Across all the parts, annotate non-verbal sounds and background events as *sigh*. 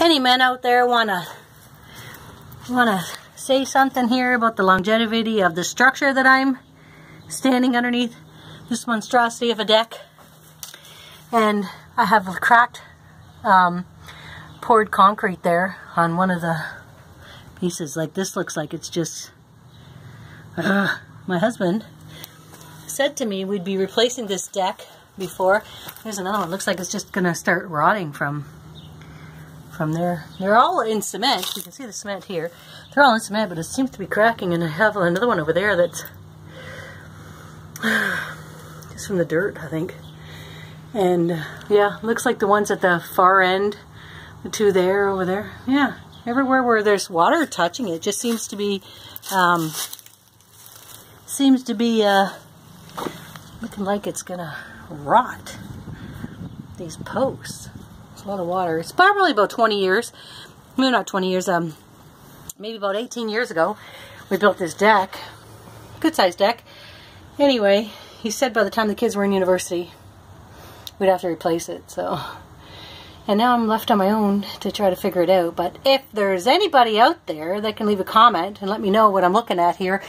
any men out there wanna wanna say something here about the longevity of the structure that I'm standing underneath? This monstrosity of a deck. And I have a cracked um, poured concrete there on one of the pieces. Like this looks like it's just uh, my husband said to me we'd be replacing this deck before. There's another one. Looks like it's just gonna start rotting from from there. They're all in cement. You can see the cement here. They're all in cement but it seems to be cracking and I have another one over there that's *sighs* just from the dirt I think. And uh, yeah looks like the ones at the far end the two there over there. Yeah everywhere where there's water touching it just seems to be um, seems to be uh, looking like it's gonna rot these posts it's a lot of water it's probably about 20 years maybe not 20 years um maybe about 18 years ago we built this deck good sized deck anyway he said by the time the kids were in university we'd have to replace it so and now I'm left on my own to try to figure it out. But if there's anybody out there that can leave a comment and let me know what I'm looking at here,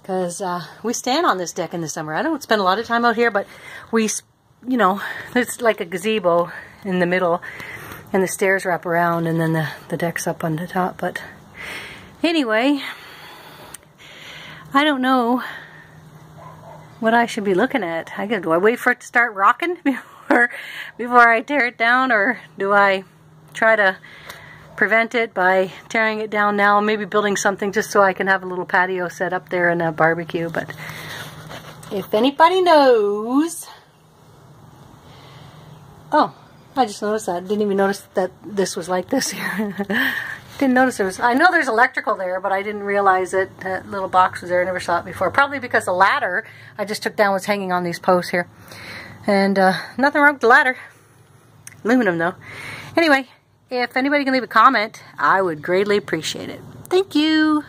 because uh, we stand on this deck in the summer. I don't spend a lot of time out here, but we, you know, it's like a gazebo in the middle, and the stairs wrap around, and then the, the deck's up on the top. But anyway, I don't know what I should be looking at. I got do I wait for it to start rocking? *laughs* before, before I tear it down or do I try to prevent it by tearing it down now maybe building something just so I can have a little patio set up there and a barbecue but if anybody knows oh I just noticed that didn't even notice that this was like this here *laughs* didn't notice there was I know there's electrical there but I didn't realize that that little box was there I never saw it before probably because the ladder I just took down was hanging on these posts here and uh, nothing wrong with the ladder. Aluminum though. Anyway, if anybody can leave a comment, I would greatly appreciate it. Thank you.